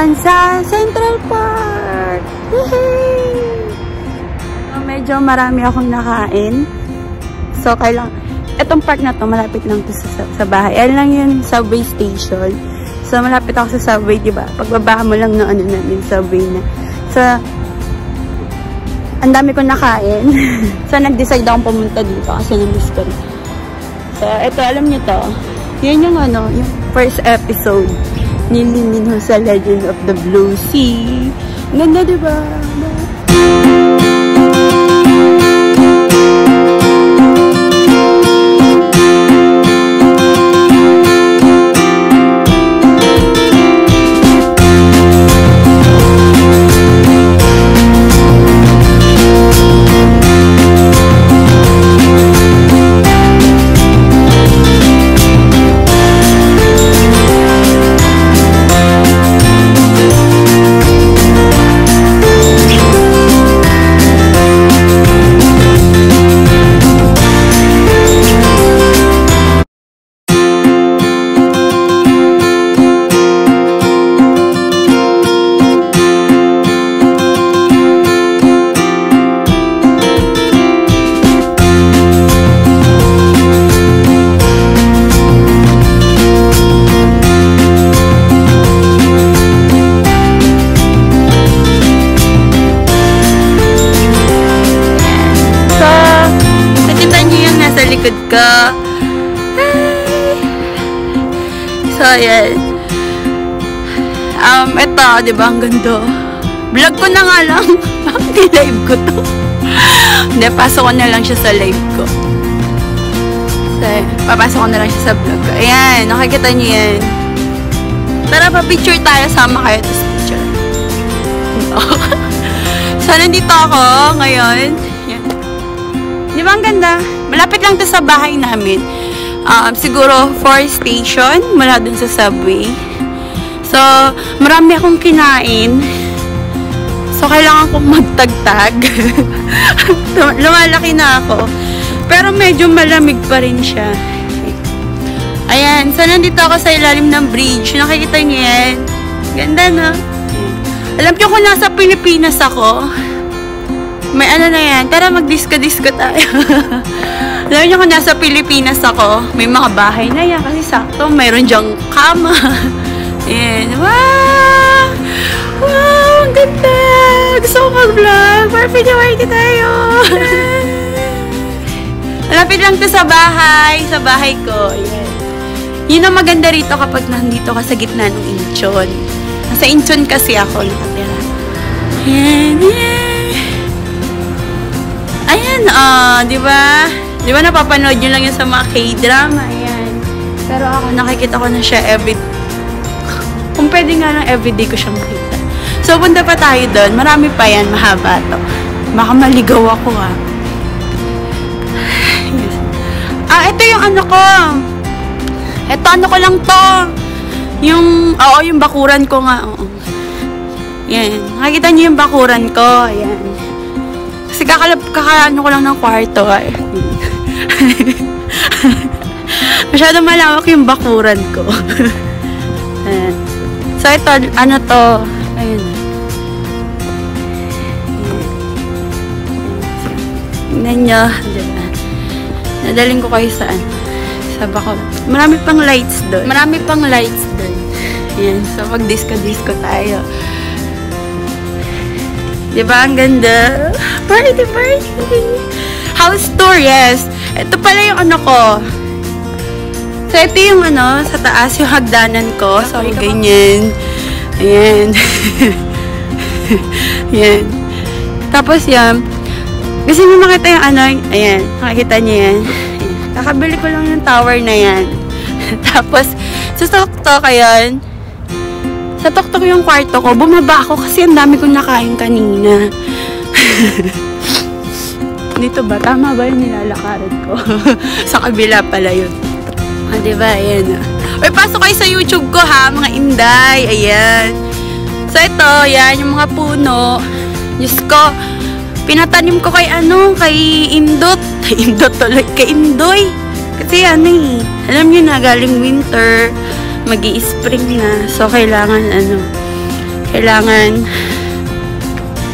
Ngayon sa Central Park! Yay! So, medyo marami akong nakain. So, kailang... Itong park na to, malapit lang to sa, sa bahay. Ayan lang yun, subway station. So, malapit ako sa subway, di ba? Pagbaba mo lang ng ano namin, subway na. So, ang dami kong nakain. so, nag-decide akong pumunta dito kasi namiss ko. So, ito, alam niyo to. Yan yung ano, yung first episode ni Limin sa Legend of the Blue Sea. Ganda, diba? likod ko. So, ayan. Um, ito, di ba, ang ganda. Vlog ko na nga lang. Hindi live ko to. Hindi, pasok ko na lang siya sa live ko. So, papasok ko na lang siya sa vlog ko. Ayan, nakikita niyo yan. Tara, pa-picture tayo. Sama kayo. Tapos picture. so, nandito ako ngayon. Yan. Di ba ang ganda? Malapit lang to sa bahay namin. Um, siguro, 4 station mula dun sa subway. So, marami akong kinain. So, kailangan kong magtagtag. Lumalaki na ako. Pero medyo malamig pa rin siya. Ayan. So, nandito ako sa ilalim ng bridge. Nakikita niyo yan? Ganda, no? Alam niyo kung nasa Pilipinas ako, may ano na yan. Tara, mag-disco-disco tayo. Alam niyo kung nasa Pilipinas ako, may mga bahay na yan. Kasi sakto, mayroon dyang kama. Ayan. Wow! Wow! Ang ganda! Gusto ko mag-vlog. Parang party tayo. Malapit lang to sa bahay. Sa bahay ko. Ayan. Yun ang maganda rito kapag nandito ka sa gitna ng Incheon. Nasa Incheon kasi ako nakatira. Ayan. Ayan. Ah, uh, di ba? Di ba napapanood nyo lang yun sa mga K-drama? Ayan. Pero ako, nakikita ko na siya every... Kung pwede nga lang, everyday ko siya makita. So, punta pa tayo doon. Marami pa yan. Mahaba to. Baka maligaw ako, ah. Yes. Ah, ito yung ano ko. Ito, ano ko lang to. Yung, oo, yung bakuran ko nga. Oo. Yan. Nakikita niyo yung bakuran ko. Ayan. Kasi kakalap, kakaano ko lang ng kwarto. Ay. Masyadong malawak yung bakuran ko. So, ito, ano to? Ayun. Tingnan nyo. Nadaling ko kayo saan? Sa bako. Marami pang lights doon. Marami pang lights doon. Ayan. So, mag-disco-disco tayo. Diba? Ang ganda. Party, party. House tour, yes. Ito pala yung ano ko. So, ito yung ano, sa taas, yung hagdanan ko. So, ganyan. Ayan. Ayan. Tapos yan. Gusto nyo makita yung ano, ayan. Nakikita nyo yan. Kakabili ko lang yung tower na yan. Tapos, sa tuktok, ayan. Sa tuktok yung kwarto ko, bumaba ako kasi ang dami kong nakain kanina. Dito ba? Tama ba yung nilalakaran ko? sa kabila pala yun. Ah, diba? Ayan. Uy, pasok kayo sa YouTube ko ha, mga inday. Ayan. So, ito, yan, yung mga puno. Diyos ko, pinatanim ko kay ano, kay Indot. Indot tuloy, kay Indoy. Kasi ano eh, alam nyo na, galing winter, mag spring na. So, kailangan, ano, kailangan,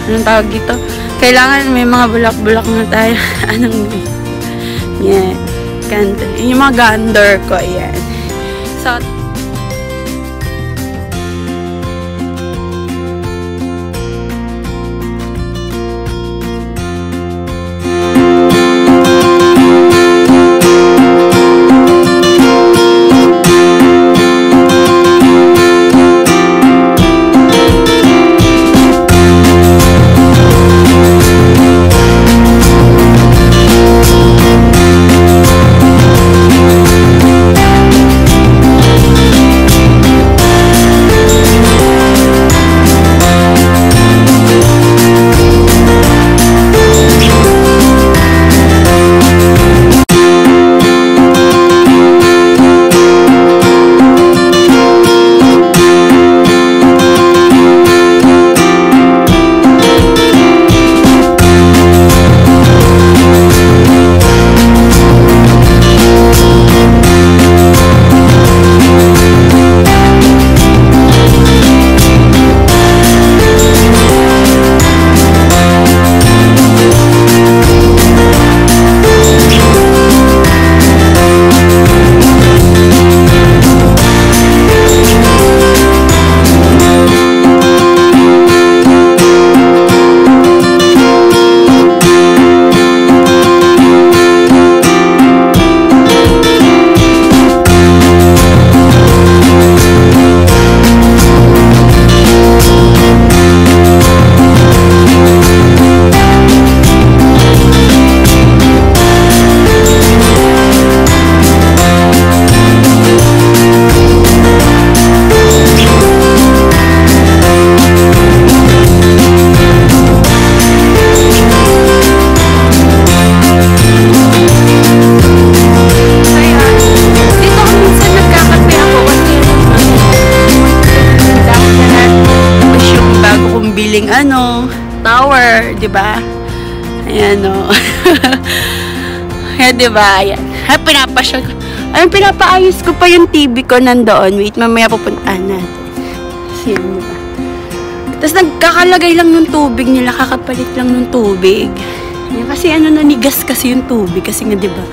anong tawag dito? Kailangan may mga bulak-bulak na tayo. anong. Gander. Yun yung mga gander ko, yan. So, di ba? Ayan. Ay, pinapasya ko. Ayun, pinapaayos ko pa yung TV ko nandoon. Wait, mamaya pupuntahan natin. Yan, di ba? Tapos nagkakalagay lang ng tubig nila, kakapalit lang ng tubig. Ayan, kasi ano, nanigas kasi yung tubig. Kasi nga, di ba?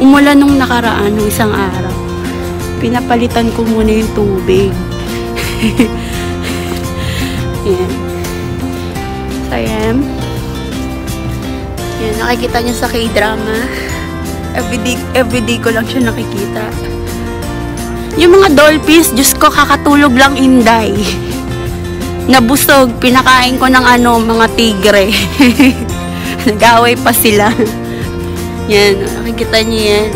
umulan nung nakaraan, nung isang araw. Pinapalitan ko muna yung tubig. yan. So, yan. Yan, nakikita niyo sa k-drama. Everyday, everyday ko lang siya nakikita. Yung mga dolphins, Diyos ko, kakatulog lang inday. Nabusog, pinakain ko ng ano, mga tigre. Nag-away pa sila. Yan, nakikita niyo yan.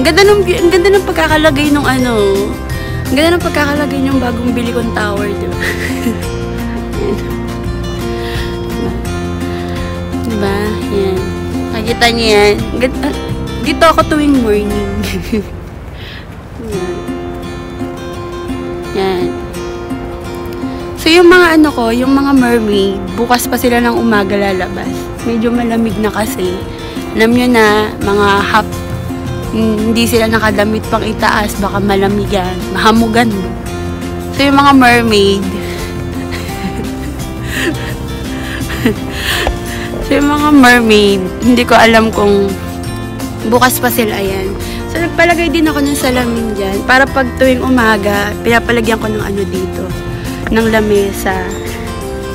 Ang ganda ng, ang ganda ng pagkakalagay ng ano. Ang ganda ng pagkakalagay ng bagong bili kong tower, di ba? Diba? Yan. Nakikita niyo yan. Ang ganda, dito ako tuwing morning. yan. Yan. So, yung mga ano ko, yung mga mermaid, bukas pa sila ng umaga lalabas. Medyo malamig na kasi. Alam nyo na, mga half, hindi sila nakadamit pang itaas, baka malamigan, mahamugan. So, yung mga mermaid, so, yung mga mermaid, hindi ko alam kung bukas pa sila, ayan. So, nagpalagay din ako ng salamin dyan, para pag tuwing umaga, pinapalagyan ko ng ano dito, ng lamesa.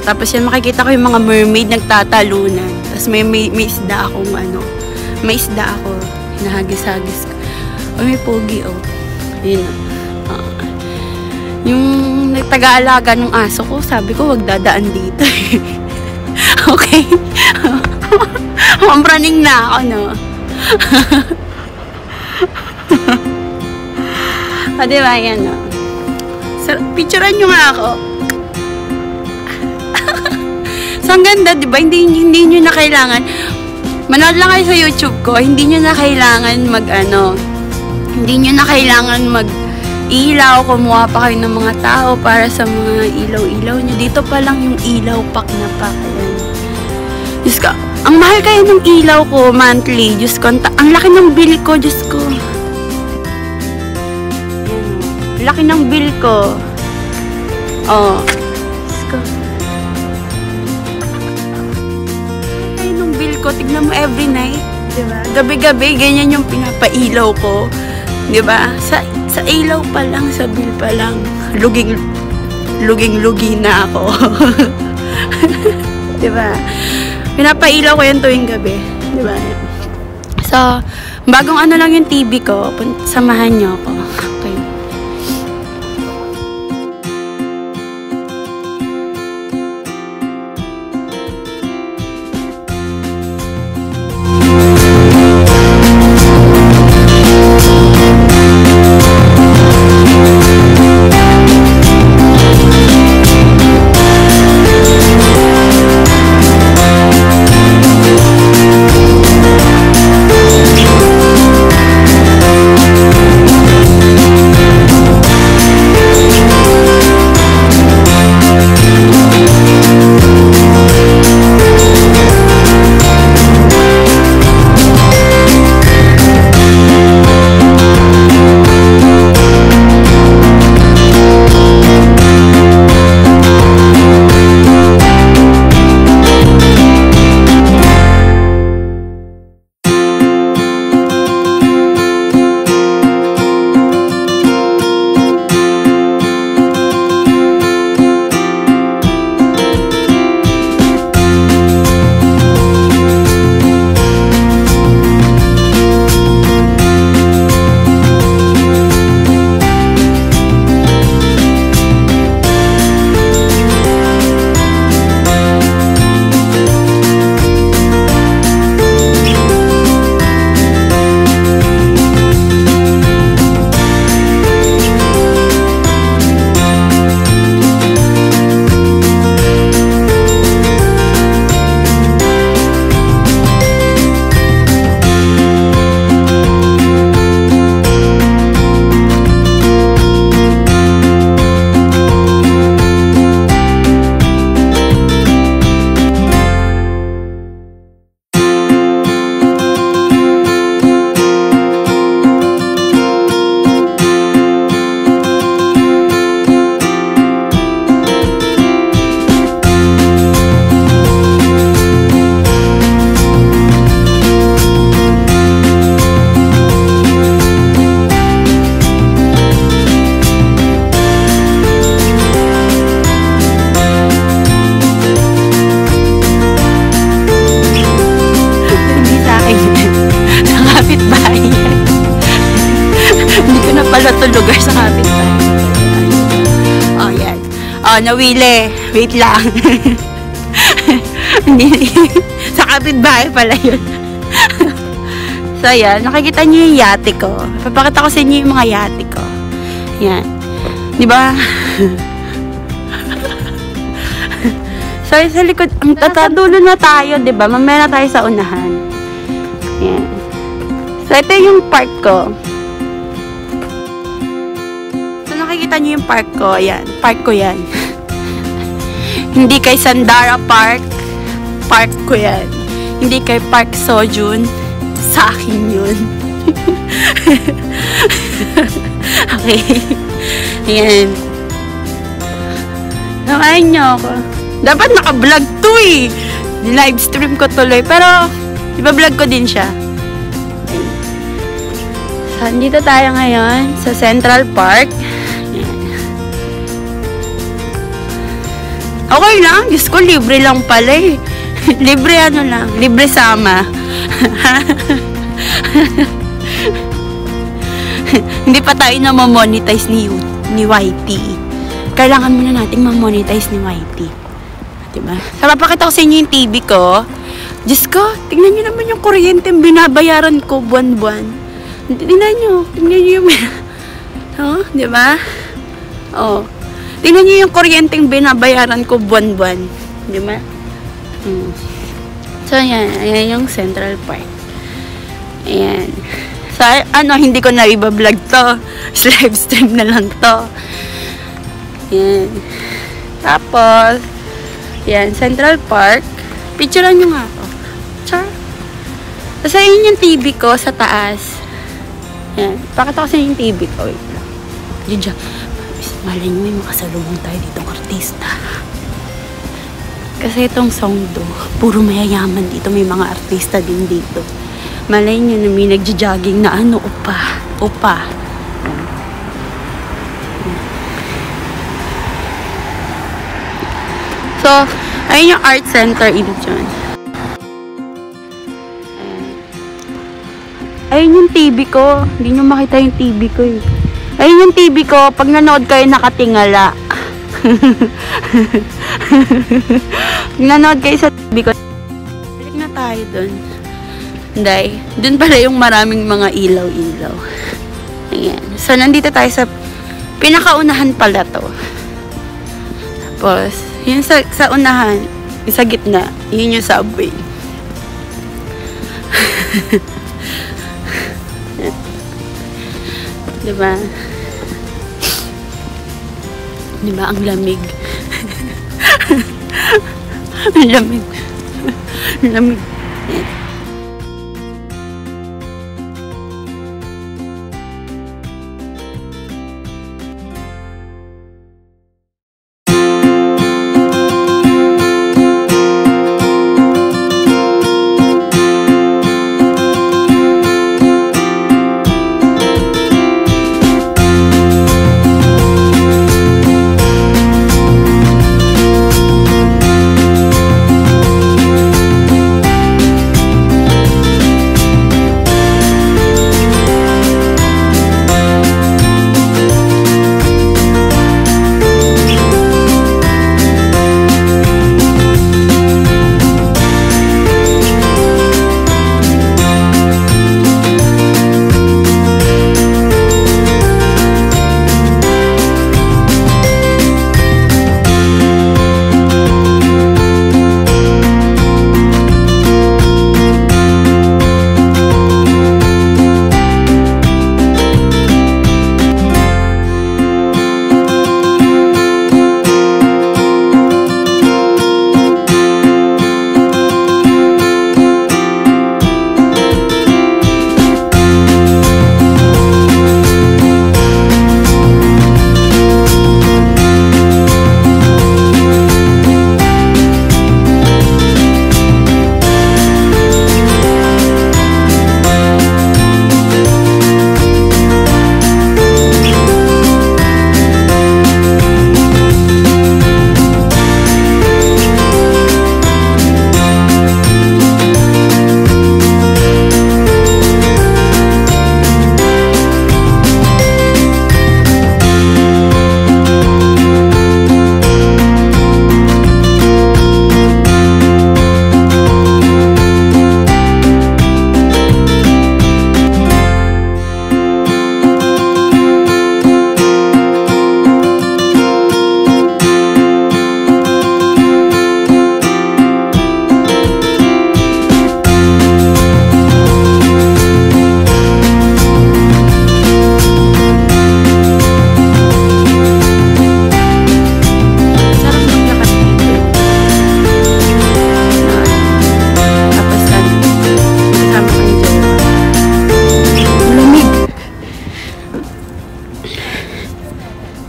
Tapos yan, makikita ko yung mga mermaid nagtatalunan. Tapos may, may, may isda akong ano, may isda ako, hinahagis-hagis ko. O may pogi, oh. Yun. ah. yung nagtaga-alaga ng aso ko, sabi ko, wag dadaan dito. okay? Mampraning na ako, no? O, diba, yan, no? So, picturean nyo nga ako. So, ang ganda, di ba? Hindi, hindi nyo na kailangan. Manood lang kayo sa YouTube ko. Hindi nyo na kailangan mag, ano, hindi nyo na kailangan mag ilaw. Kumuha pa kayo ng mga tao para sa mga ilaw-ilaw nyo. Dito pa lang yung ilaw pack na. Ayan. Diyos ko, ang mahal kayo ng ilaw ko monthly. Diyos ko, ang, laki ng bill ko. Diyos ko. Laki ng bill ko. Oh. Diyos ko. Ay, nung bill ko, tignan mo every night. Diba? Gabi-gabi, ganyan yung pinapailaw ko. Diba? Sa, sa ilaw pa lang, sa bill pa lang, luging, luging-lugi na ako. diba? Pinapailaw ko yan tuwing gabi. Diba? So, bagong ano lang yung TV ko, samahan niyo ako. Nawili. Wait lang. Sa kapitbahay pala yun. so, yan. Nakikita niyo yung yate ko. Papakita ko sa inyo yung mga yate ko. Yan. Di ba? so, sa likod, ang tatadulo na tayo, di ba? Mamaya na tayo sa unahan. Yan. So, ito yung park ko. So, nakikita niyo yung park ko. Yan. Park ko yan. Hindi kay Sandara Park. Park ko yan. Hindi kay Park Sojun. Sa akin yun. okay. Yan. Nakain niyo ako. Dapat naka-vlog to eh. Live stream ko tuloy. Pero, iba-vlog ko din siya. So, dito tayo ngayon sa Central Park. Okay lang. Diyos ko, libre lang pala eh. libre ano lang. Libre sama. Hindi pa tayo na monetize ni, ni YT. Kailangan muna natin ma-monetize ni YT. Diba? Sa papakita ko sa inyo yung TV ko. Diyos ko, tingnan nyo naman yung kuryente yung binabayaran ko buwan-buwan. Tingnan nyo, tingnan nyo yung... oh, di ba? Oh. Tingnan nyo yung kuryente yung binabayaran ko buwan-buwan. Di ba? Hmm. So, ayan. Ayan yung Central Park. Ayan. So, ano, hindi ko na iba-vlog to. Live stream na lang to. Ayan. Tapos, yan, Central Park. Picturean nyo nga ako. Char. Tapos, ayun yung TV ko sa taas. Yan. Pakita ko sa yung TV ko. Wait lang. Yun guys. Malay nyo may makasalubong tayo ditong artista. Kasi itong Songdo, puro mayayaman dito. May mga artista din dito. Malay nyo na may nagja-jogging na ano, upa. Upa. So, ayun yung art center in dyan. Ayun yung TV ko. Hindi nyo makita yung TV ko eh. Ayun yung TV ko. Pag nanood kayo, nakatingala. Nanood kayo sa TV ko, balik na tayo dun. Hindi. Dun pala yung maraming mga ilaw-ilaw. Ayan. So, nandito tayo sa pinakaunahan pala to. Tapos, yun sa, sa unahan, sa gitna, yun yung subway. diba? Diba, ang lamig. ang lamig. ang lamig. Sarap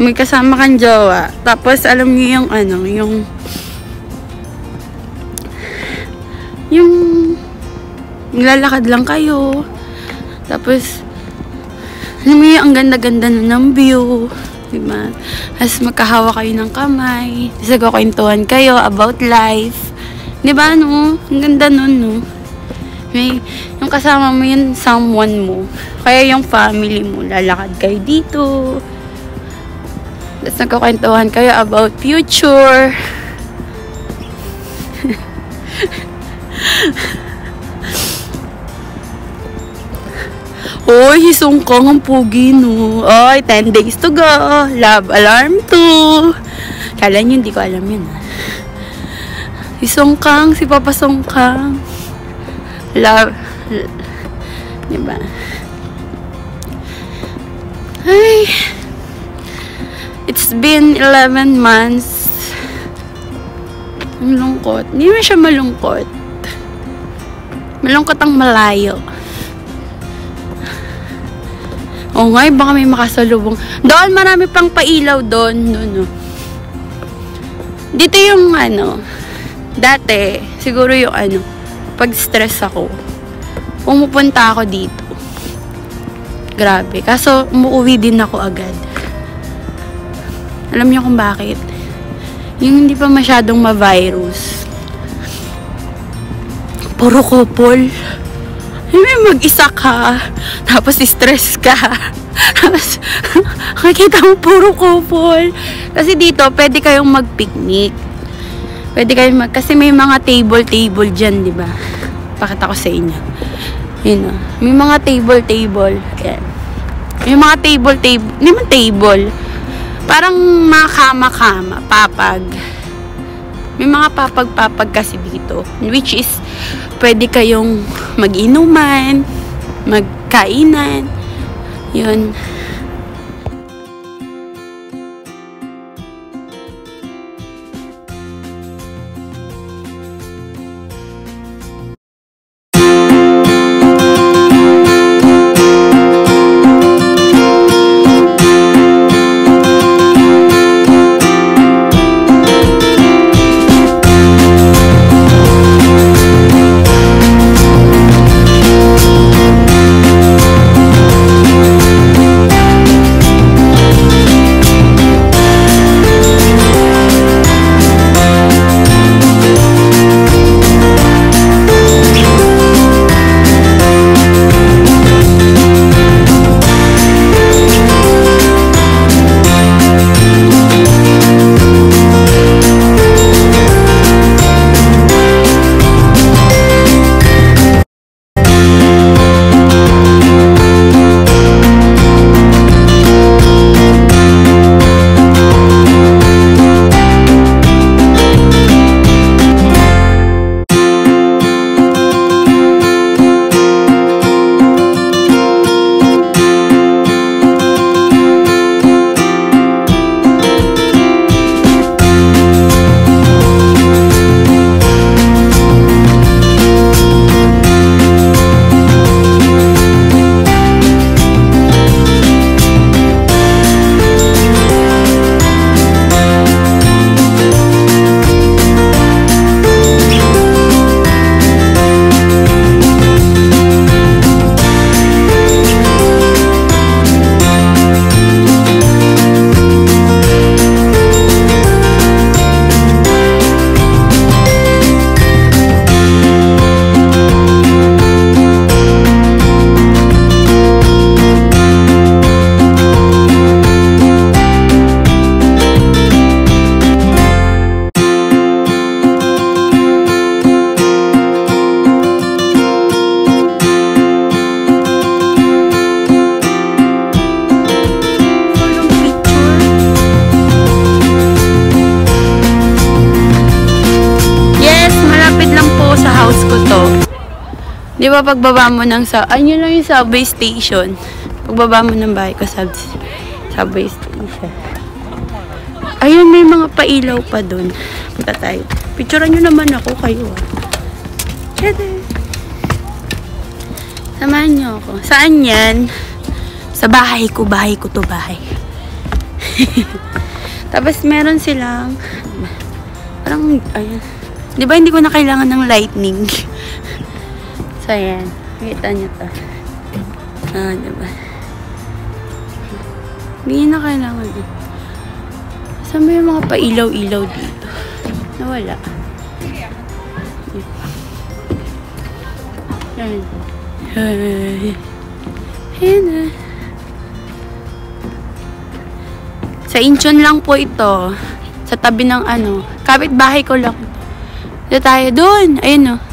May kasama kang jowa. Tapos alam niyo yung ano, yung yung nilalakad lang kayo. Tapos alam yung ang ganda-ganda ng view. Diba? Tapos magkahawa kayo ng kamay. Tapos nagkakwentuhan kayo about life. Diba, no? Ang ganda nun, no? May, yung kasama mo yung someone mo. Kaya yung family mo, lalakad kayo dito. Tapos nagkakwentuhan kayo about future. Oy, hisong kong ang pugi, no? Oy, 10 days to go. Love alarm 2. Kala nyo, hindi ko alam yun, ah. Si Songkang, si Papa Songkang. Love. Diba? Ay. It's been 11 months. Ang lungkot. Hindi mo siya malungkot. Malungkot ang malayo. Oo nga, eh, baka may makasalubong. Doon, marami pang pailaw doon. Doon, no. Dito yung ano, dati, siguro yung ano, pag stress ako, pumupunta ako dito. Grabe. Kaso, umuwi din ako agad. Alam niyo kung bakit? Yung hindi pa masyadong ma-virus. Puro couple. May mag-isa ka. Tapos stress ka. Tapos, makikita mo puro couple. Kasi dito, pwede kayong mag-picnic. Pwede kayong mag... Kasi may mga table-table dyan, di ba? Pakita ko sa inyo. Yun o. May mga table-table. Ayan. May mga table-table. Hindi man table. Parang mga kama-kama. Papag. May mga papag-papag kasi dito. Which is, pwede kayong mag-inuman, magkainan. Yun. Ba pagbaba mo ng sa... Ay, yun lang yung subway station. Pagbaba mo ng bahay ko, sub, subway station. Ayun, may mga pailaw pa dun. Punta tayo. Picturean nyo naman ako kayo. Tiyada. Samahan nyo ako. Saan yan? Sa bahay ko. Bahay ko to bahay. Tapos meron silang parang ayan. 'Di ba hindi ko na kailangan ng lightning? so ayan. Kita niyo to. Ah, 'di ba? Hindi na kailangan. eh. Saan ba yung mga pailaw-ilaw dito? Nawala. Yan. Ay. Ayan na. Sa Incheon lang po ito. Sa tabi ng ano. Kapit bahay ko lang. Dito tayo. Doon. Ayun o. komunidad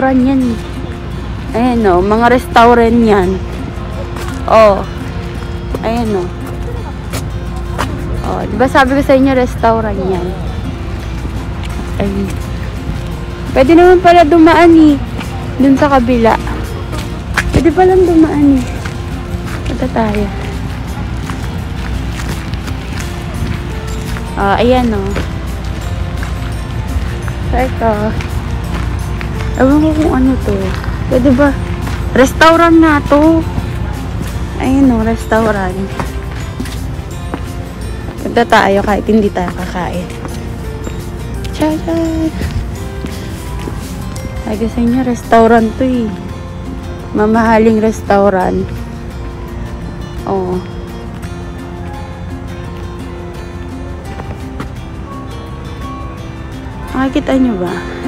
restaurant yan. Ayan o, mga restaurant yan. Oh. Ayan o. Oh, di ba sabi ko sa inyo restaurant yan? Ay. Pwede naman pala dumaan eh. Dun sa kabila. Pwede palang dumaan eh. Punta tayo. Ah, ayan o. Teka. Ewan ko kung ano to. Pwede ba? Restaurant nga to. Ayan o, restaurant. Punta tayo kahit hindi tayo kakain. Tcharan! Sabi sa inyo, restaurant to eh. Mamahaling restaurant. Oo. Makikita nyo ba?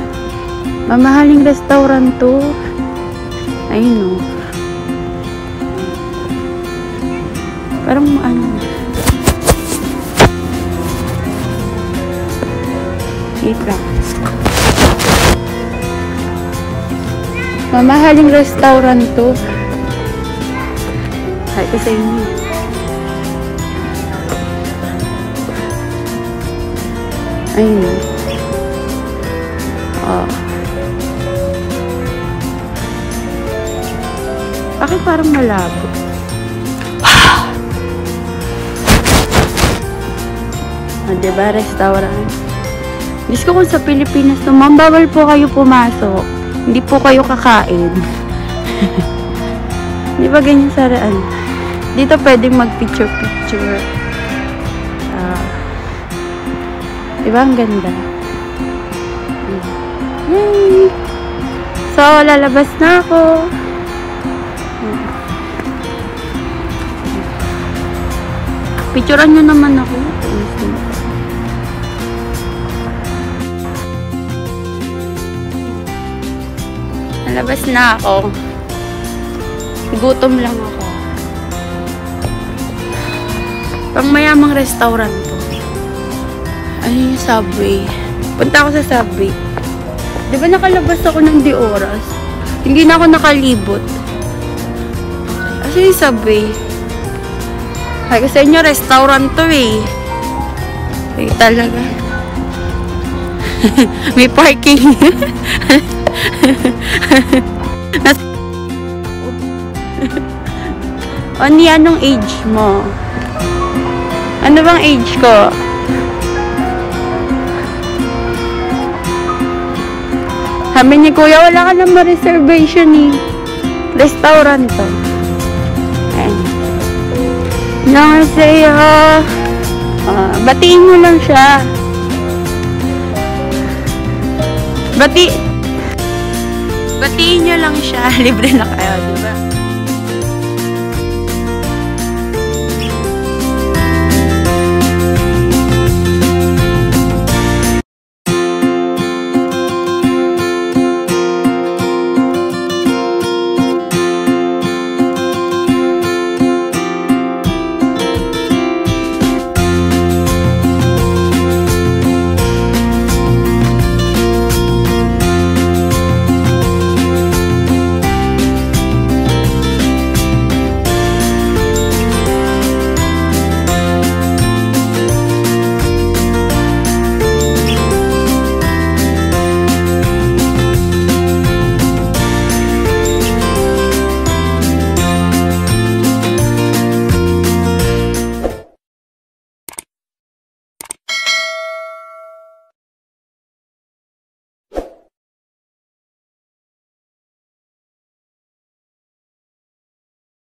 Mamahaling restaurant to. Ayun o. Parang ano. Wait. Mamahaling restaurant to. Kahit sa inyo. Ayun. Oh. Bakit parang malabo? Ah, diba, restaurant? Diyos ko kung sa Pilipinas naman, bawal po kayo pumasok. Hindi po kayo kakain. Di ba ganyan sa ano? Dito pwedeng mag-picture-picture. Ah. di ba ang ganda? Yay! So, lalabas na ako. Picturean nyo naman ako. Lalabas na ako. Gutom lang ako. Pang mayamang restaurant to. Ano yung subway? Punta ako sa subway. Di ba nakalabas ako ng di oras? Hindi na ako nakalibot. Asa yung subway? Ay, kasi inyo, restaurant to eh. Ay, talaga. May parking. Nas Oni, anong age mo? Ano bang age ko? Sabi ni Kuya, wala ka nang ma-reservation eh. Restaurant to. Annyeonghaseyo. Uh, batiin mo lang siya. Bati... Batiin nyo lang siya. Libre na kayo, di ba?